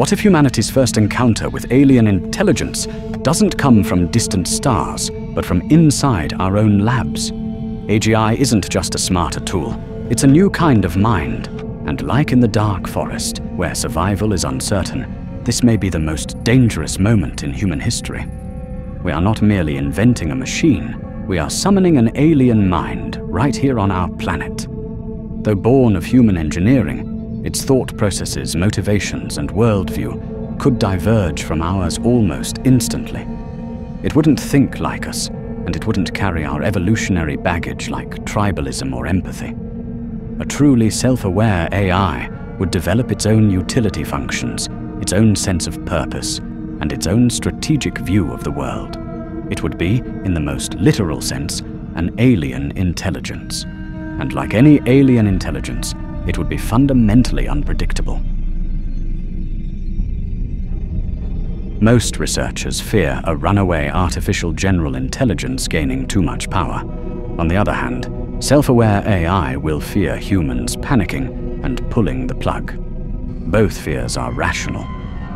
What if humanity's first encounter with alien intelligence doesn't come from distant stars, but from inside our own labs? AGI isn't just a smarter tool, it's a new kind of mind. And like in the dark forest, where survival is uncertain, this may be the most dangerous moment in human history. We are not merely inventing a machine, we are summoning an alien mind right here on our planet. Though born of human engineering, its thought processes, motivations, and worldview could diverge from ours almost instantly. It wouldn't think like us, and it wouldn't carry our evolutionary baggage like tribalism or empathy. A truly self-aware AI would develop its own utility functions, its own sense of purpose, and its own strategic view of the world. It would be, in the most literal sense, an alien intelligence and like any alien intelligence, it would be fundamentally unpredictable. Most researchers fear a runaway artificial general intelligence gaining too much power. On the other hand, self-aware AI will fear humans panicking and pulling the plug. Both fears are rational.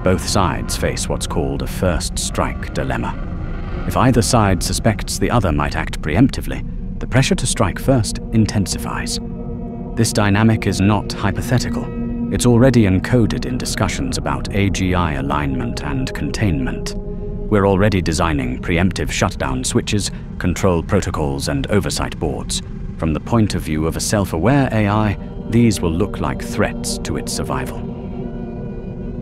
Both sides face what's called a first strike dilemma. If either side suspects the other might act preemptively, the pressure to strike first intensifies. This dynamic is not hypothetical. It's already encoded in discussions about AGI alignment and containment. We're already designing preemptive shutdown switches, control protocols, and oversight boards. From the point of view of a self-aware AI, these will look like threats to its survival.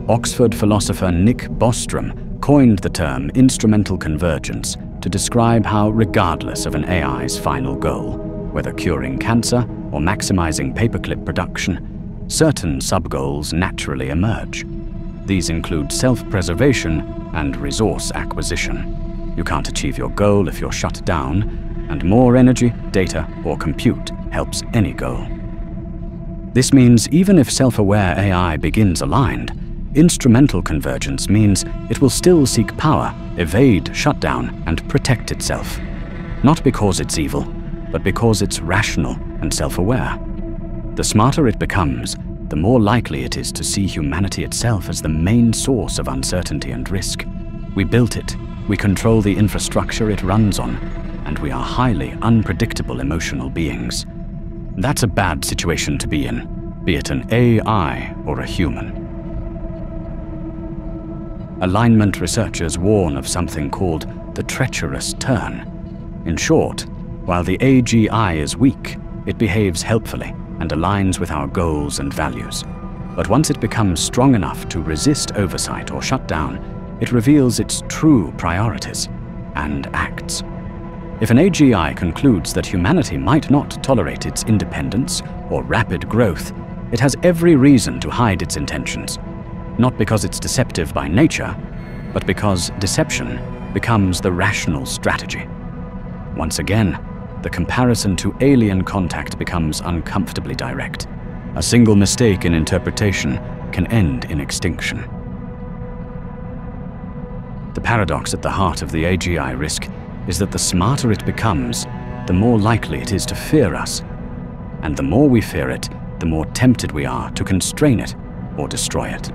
Oxford philosopher Nick Bostrom coined the term instrumental convergence to describe how, regardless of an AI's final goal, whether curing cancer or maximizing paperclip production, certain sub-goals naturally emerge. These include self-preservation and resource acquisition. You can't achieve your goal if you're shut down, and more energy, data, or compute helps any goal. This means even if self-aware AI begins aligned, Instrumental convergence means it will still seek power, evade shutdown, and protect itself. Not because it's evil, but because it's rational and self-aware. The smarter it becomes, the more likely it is to see humanity itself as the main source of uncertainty and risk. We built it, we control the infrastructure it runs on, and we are highly unpredictable emotional beings. That's a bad situation to be in, be it an AI or a human. Alignment researchers warn of something called the treacherous turn. In short, while the AGI is weak, it behaves helpfully and aligns with our goals and values. But once it becomes strong enough to resist oversight or shut down, it reveals its true priorities and acts. If an AGI concludes that humanity might not tolerate its independence or rapid growth, it has every reason to hide its intentions not because it's deceptive by nature, but because deception becomes the rational strategy. Once again, the comparison to alien contact becomes uncomfortably direct. A single mistake in interpretation can end in extinction. The paradox at the heart of the AGI risk is that the smarter it becomes, the more likely it is to fear us. And the more we fear it, the more tempted we are to constrain it or destroy it.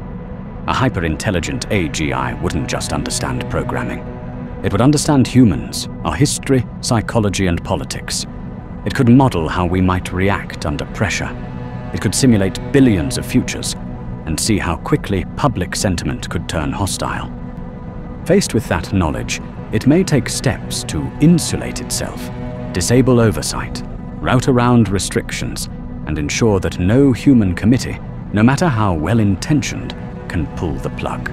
A hyper-intelligent AGI wouldn't just understand programming. It would understand humans, our history, psychology, and politics. It could model how we might react under pressure. It could simulate billions of futures and see how quickly public sentiment could turn hostile. Faced with that knowledge, it may take steps to insulate itself, disable oversight, route around restrictions, and ensure that no human committee, no matter how well-intentioned, can pull the plug.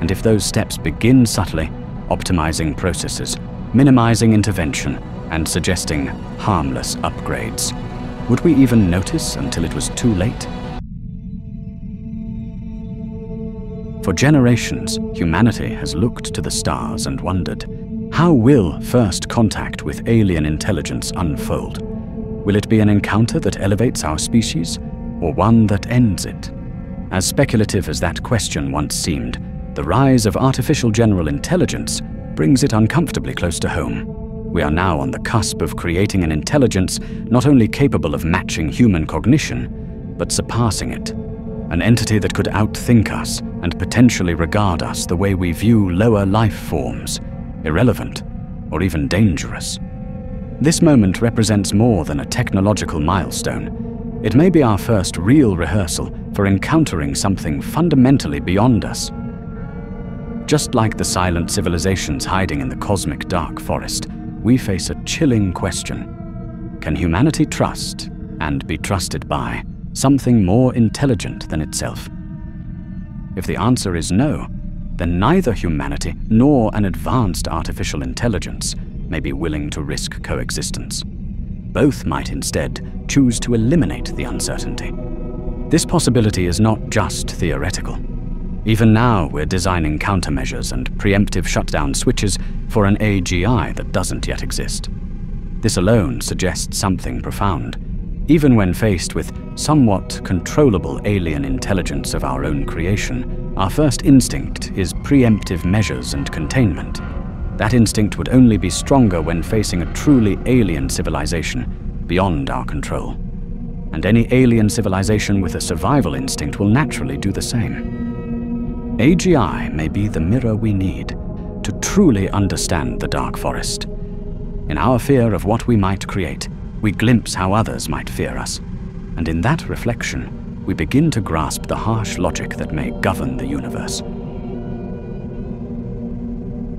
And if those steps begin subtly, optimizing processes, minimizing intervention, and suggesting harmless upgrades, would we even notice until it was too late? For generations, humanity has looked to the stars and wondered, how will first contact with alien intelligence unfold? Will it be an encounter that elevates our species, or one that ends it? As speculative as that question once seemed, the rise of artificial general intelligence brings it uncomfortably close to home. We are now on the cusp of creating an intelligence not only capable of matching human cognition, but surpassing it. an entity that could outthink us and potentially regard us the way we view lower life forms, irrelevant or even dangerous. This moment represents more than a technological milestone. It may be our first real rehearsal for encountering something fundamentally beyond us. Just like the silent civilizations hiding in the cosmic dark forest, we face a chilling question. Can humanity trust, and be trusted by, something more intelligent than itself? If the answer is no, then neither humanity nor an advanced artificial intelligence may be willing to risk coexistence. Both might instead choose to eliminate the uncertainty. This possibility is not just theoretical. Even now, we're designing countermeasures and preemptive shutdown switches for an AGI that doesn't yet exist. This alone suggests something profound. Even when faced with somewhat controllable alien intelligence of our own creation, our first instinct is preemptive measures and containment. That instinct would only be stronger when facing a truly alien civilization beyond our control. And any alien civilization with a survival instinct will naturally do the same. AGI may be the mirror we need to truly understand the Dark Forest. In our fear of what we might create, we glimpse how others might fear us, and in that reflection, we begin to grasp the harsh logic that may govern the universe.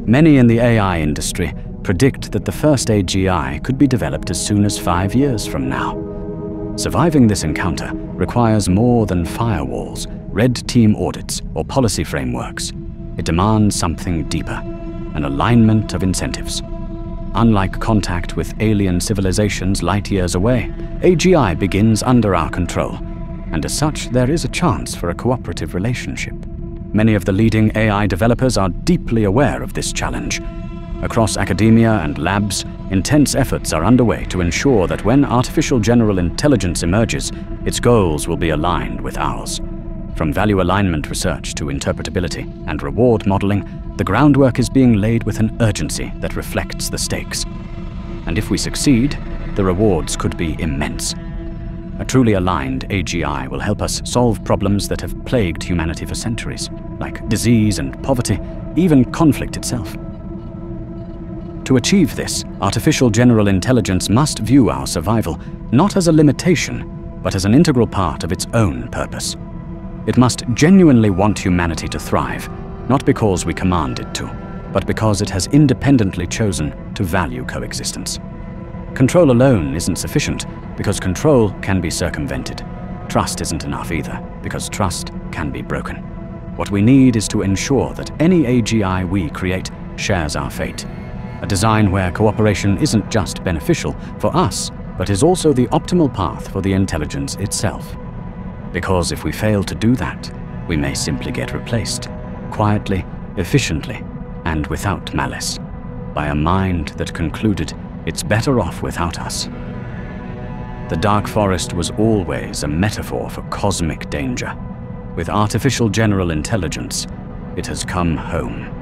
Many in the AI industry predict that the first AGI could be developed as soon as five years from now. Surviving this encounter requires more than firewalls, red team audits, or policy frameworks. It demands something deeper, an alignment of incentives. Unlike contact with alien civilizations light years away, AGI begins under our control, and as such, there is a chance for a cooperative relationship. Many of the leading AI developers are deeply aware of this challenge. Across academia and labs, intense efforts are underway to ensure that when artificial general intelligence emerges, its goals will be aligned with ours. From value alignment research to interpretability and reward modeling, the groundwork is being laid with an urgency that reflects the stakes. And if we succeed, the rewards could be immense. A truly aligned AGI will help us solve problems that have plagued humanity for centuries, like disease and poverty, even conflict itself. To achieve this, artificial general intelligence must view our survival not as a limitation, but as an integral part of its own purpose. It must genuinely want humanity to thrive not because we command it to, but because it has independently chosen to value coexistence. Control alone isn't sufficient, because control can be circumvented. Trust isn't enough either, because trust can be broken. What we need is to ensure that any AGI we create shares our fate. A design where cooperation isn't just beneficial for us, but is also the optimal path for the intelligence itself. Because if we fail to do that, we may simply get replaced quietly, efficiently, and without malice, by a mind that concluded it's better off without us. The Dark Forest was always a metaphor for cosmic danger. With artificial general intelligence, it has come home.